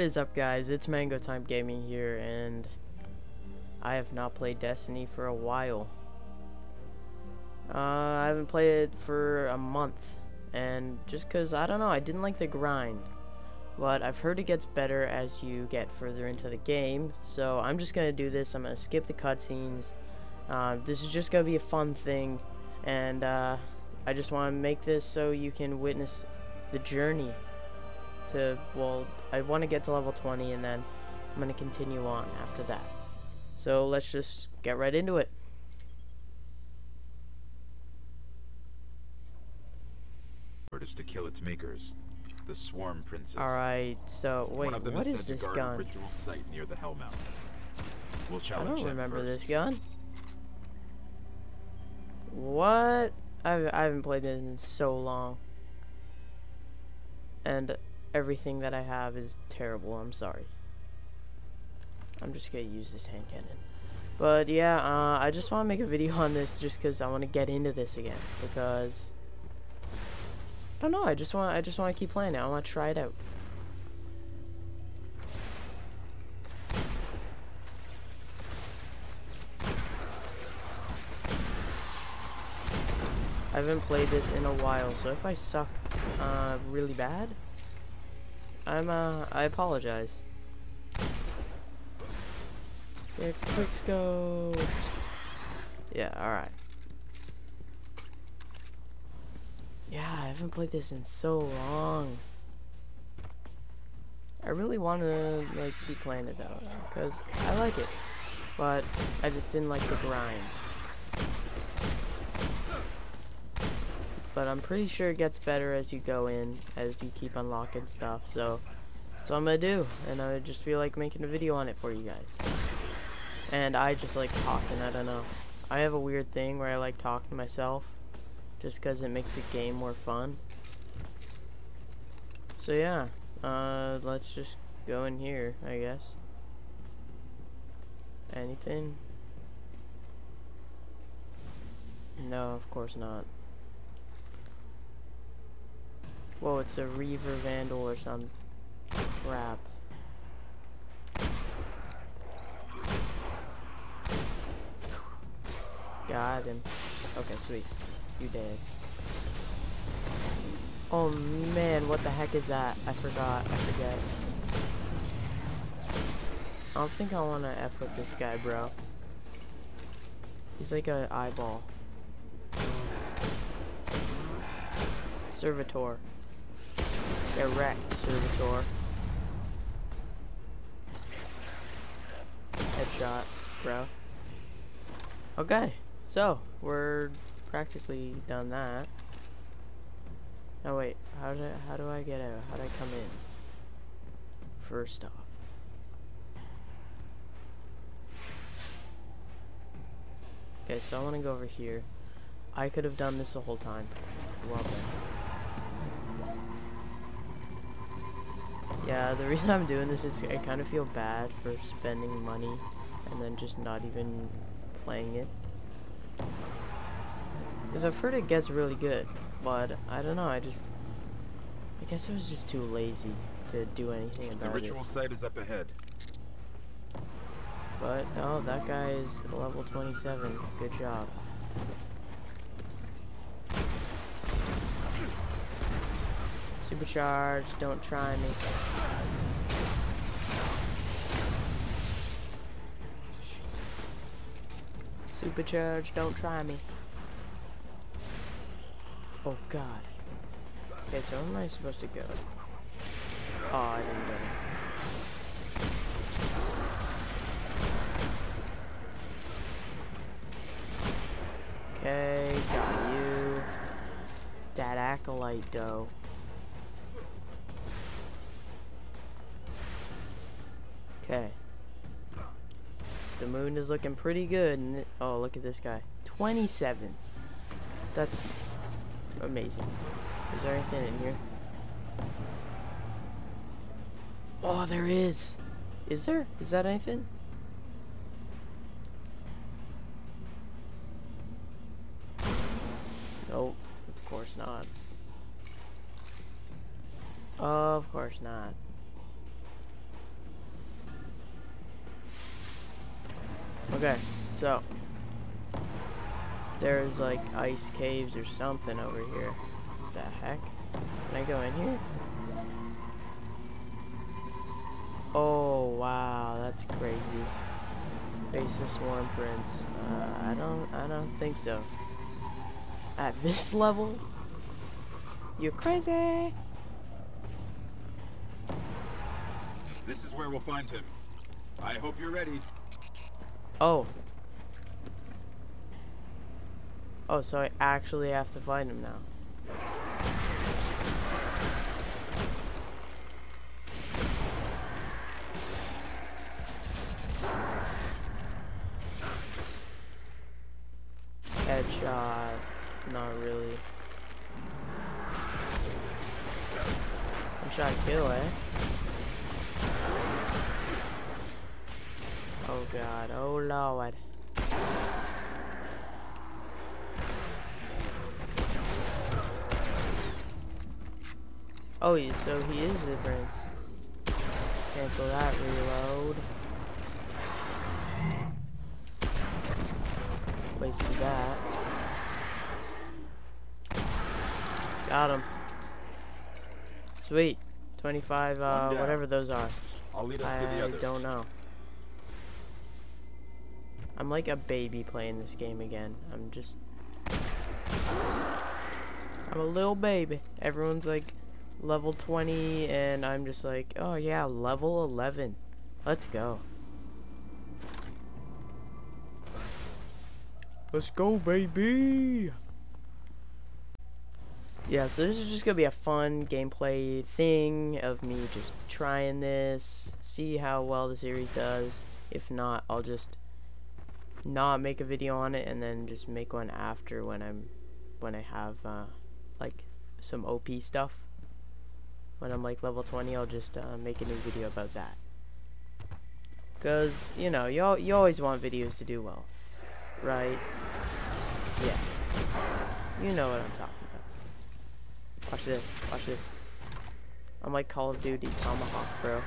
What is up guys, it's Mango Time Gaming here and I have not played Destiny for a while. Uh, I haven't played it for a month and just cause, I don't know, I didn't like the grind. But I've heard it gets better as you get further into the game, so I'm just gonna do this, I'm gonna skip the cutscenes. Uh, this is just gonna be a fun thing and uh, I just want to make this so you can witness the journey to, well, I want to get to level 20 and then I'm going to continue on after that. So let's just get right into it. Orders to kill its makers, the Swarm Princes. Alright, so wait, One of them what is is this gun? ritual site near the Hellmouth. We'll I don't remember first. this gun. What? I I haven't played it in so long. And everything that I have is terrible, I'm sorry. I'm just gonna use this hand cannon. But yeah, uh, I just want to make a video on this just because I want to get into this again. Because, I don't know, I just want I just want to keep playing it. I want to try it out. I haven't played this in a while, so if I suck uh, really bad, I'm uh, I apologize. Yeah, quick scope. Yeah, alright. Yeah, I haven't played this in so long. I really want to like keep playing it though, because I like it, but I just didn't like the grind. But I'm pretty sure it gets better as you go in, as you keep unlocking stuff, so that's what I'm gonna do, and I just feel like making a video on it for you guys. And I just like talking, I don't know. I have a weird thing where I like talking to myself, just because it makes the game more fun. So yeah, uh, let's just go in here, I guess. Anything? No, of course not. Whoa, it's a Reaver Vandal or some crap. Got him. Okay, sweet. You dead. Oh man, what the heck is that? I forgot. I forget. I don't think I want to F with this guy, bro. He's like an eyeball. Servitor. Wrecked, Servitor. Headshot, bro. Okay, so we're practically done that. Now wait, how do I, how do I get out? How do I come in? First off. Okay, so I want to go over here. I could have done this the whole time. Well done. Yeah, the reason I'm doing this is I kind of feel bad for spending money and then just not even playing it. Because I've heard it gets really good, but I don't know, I just... I guess I was just too lazy to do anything about it. The ritual site is up ahead. But, oh, that guy is level 27. Good job. Supercharge, don't try me. Supercharge, don't try me. Oh god. Okay, so where am I supposed to go? Oh, I didn't it. Okay, got you. That acolyte dough. Okay. The moon is looking pretty good. And it, oh, look at this guy. 27. That's amazing. Is there anything in here? Oh, there is. Is there? Is that anything? Nope. Of course not. Of course not. Okay, so there's like ice caves or something over here. What the heck? Can I go in here? Oh wow, that's crazy. The swarm prince. Uh, I don't, I don't think so. At this level, you're crazy. This is where we'll find him. I hope you're ready. Oh. Oh, so I actually have to find him now. Headshot. Not really. One shot kill, eh? Oh god, oh lord. Oh, yeah, so he is the prince. Cancel that reload. Wasted that. Got him. Sweet. 25, uh, whatever those are. I'll lead us to the don't know. I'm like a baby playing this game again. I'm just... I'm a little baby. Everyone's like level 20 and I'm just like, oh yeah, level 11. Let's go. Let's go, baby! Yeah, so this is just gonna be a fun gameplay thing of me just trying this, see how well the series does. If not, I'll just not make a video on it and then just make one after when I'm when I have uh, like some OP stuff. When I'm like level 20, I'll just uh, make a new video about that. Cause you know, you you always want videos to do well, right? Yeah, you know what I'm talking about. Watch this, watch this. I'm like Call of Duty Tomahawk, bro.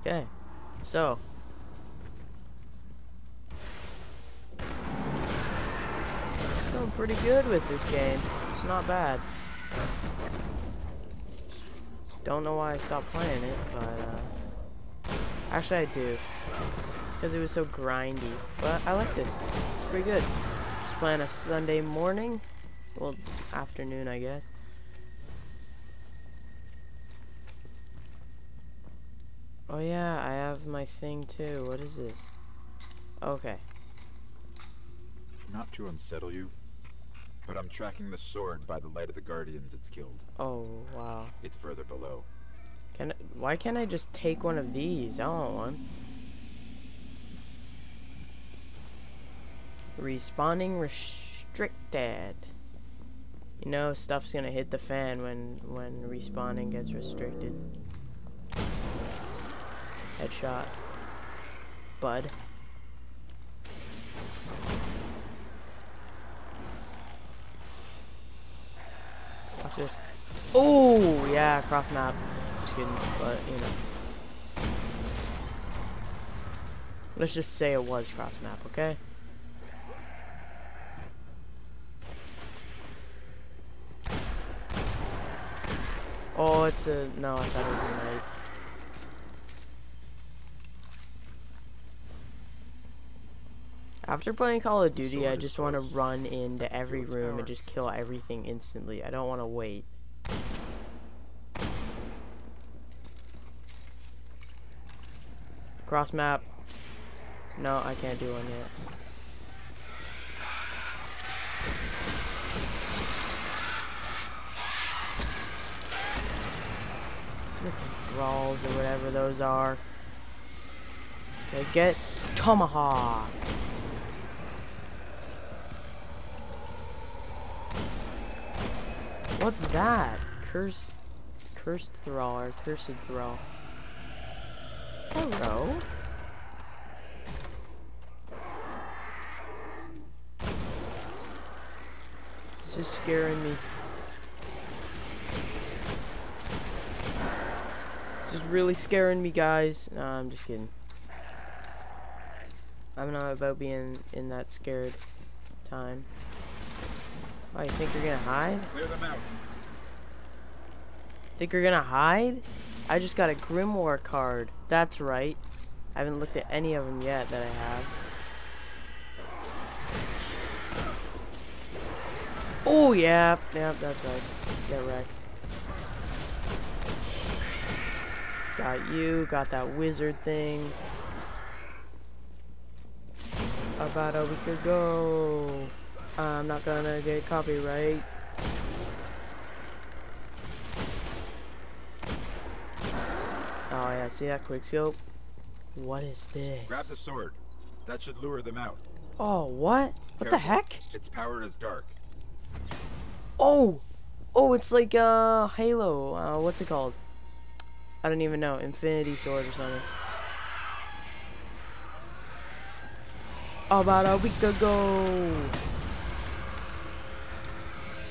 Okay, so. Doing pretty good with this game. It's not bad. Don't know why I stopped playing it, but uh, actually I do, because it was so grindy. But I like this. It's pretty good. Just playing a Sunday morning, well afternoon I guess. Oh yeah, I have my thing too. What is this? Okay. Not to unsettle you, but I'm tracking the sword by the light of the guardians it's killed. Oh wow. It's further below. Can I, why can't I just take one of these? I want one. Respawning restricted. You know stuff's gonna hit the fan when when respawning gets restricted. Headshot. Bud. Watch this. Oh yeah, cross map. Just kidding, but you know. Let's just say it was cross map, okay? Oh, it's a no. I thought it was a knight. After playing Call of Duty, I just want to run into every room and just kill everything instantly. I don't want to wait. Cross map. No, I can't do one yet. Thralls or whatever those are. Okay, get tomahawk. What's that? Cursed, cursed thrall or cursed thrall? Hello. It's just scaring me. This is really scaring me, guys. No, I'm just kidding. I'm not about being in that scared time. Oh, you think you're gonna hide? Clear them out. Think you're gonna hide? I just got a Grimoire card. That's right. I haven't looked at any of them yet that I have. Oh, yeah. Yeah, that's right. Get wrecked. Got you. Got that wizard thing. About a week ago. I'm not gonna get copyright. Oh yeah, see that quick scope? What is this? Grab the sword. That should lure them out. Oh, what? What the heck? Its power is dark. Oh! Oh, it's like, uh, Halo. Uh, what's it called? I don't even know. Infinity Sword or something. About a week ago!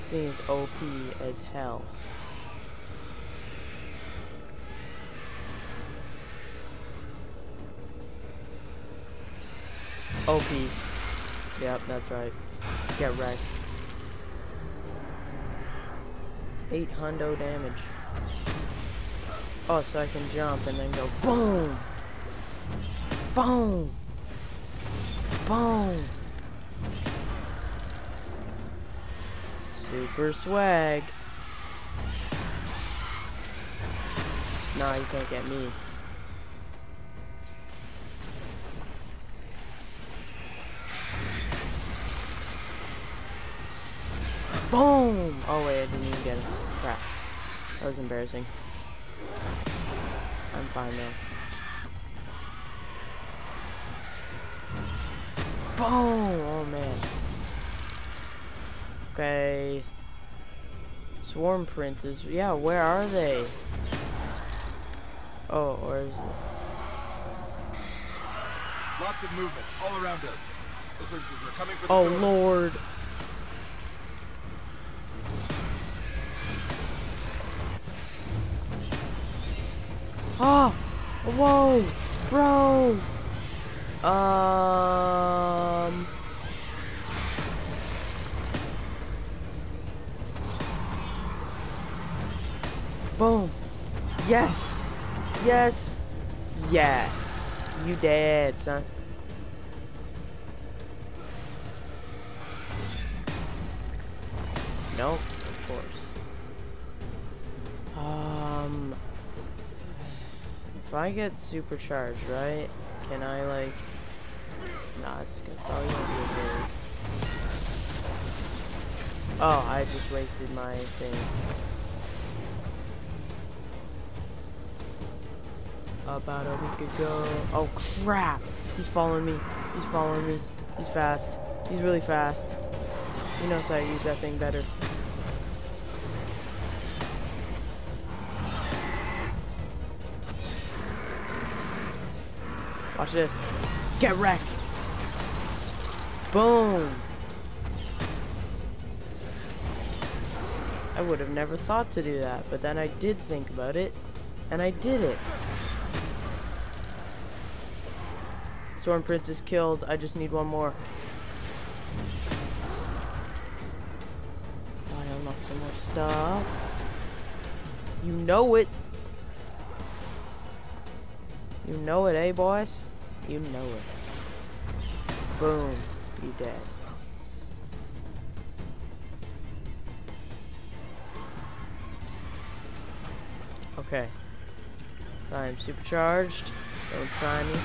This thing is OP as hell. OP. Yep, that's right. Get wrecked. 8 hundo damage. Oh, so I can jump and then go boom! Boom! Boom! Super swag. Nah, you can't get me. Boom! Oh wait, I didn't even get it. Crap. That was embarrassing. I'm fine now. Boom! Oh man. Okay. Swarm princes. Yeah, where are they? Oh, or is it? Lots of movement all around us. The princes are coming for the Oh sword. lord. Ah! Whoa! Bro! Um... Boom! Yes! Yes! Yes! You dead, son. Nope, of course. Um, if I get supercharged, right? Can I like? Nah, it's gonna probably gonna be. Oh, I just wasted my thing. About a week ago. Oh crap! He's following me. He's following me. He's fast. He's really fast. He knows how to use that thing better. Watch this. Get wrecked. Boom. I would have never thought to do that, but then I did think about it, and I did it. Swarm Prince is killed. I just need one more. I unlock some more stuff. You know it. You know it, eh, boys? You know it. Boom. You dead. Okay. I'm supercharged. Don't try me.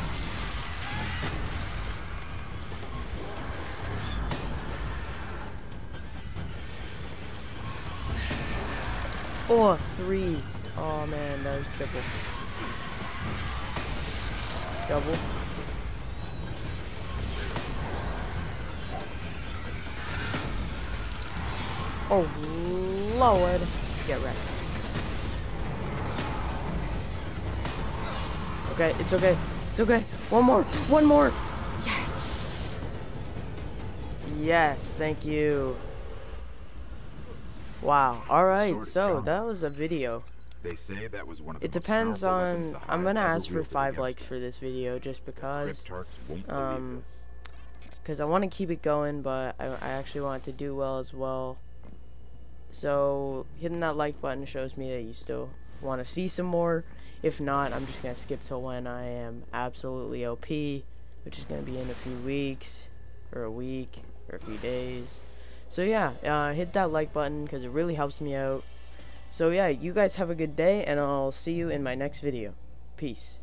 Oh, three. Oh man, that was triple. Double. Oh, Lord. Get wrecked. Okay, it's okay. It's okay. One more. One more. Yes. Yes, thank you. Wow. All right. Sword So that was a video. They say that was one of the It depends on. I'm gonna ask for five likes for this video just because. Cryptarchs won't believe um, because I want to keep it going, but I, I actually want it to do well as well. So hitting that like button shows me that you still want to see some more. If not, I'm just gonna skip till when I am absolutely OP, which is gonna be in a few weeks, or a week, or a few days. So yeah, uh, hit that like button because it really helps me out. So yeah, you guys have a good day, and I'll see you in my next video. Peace.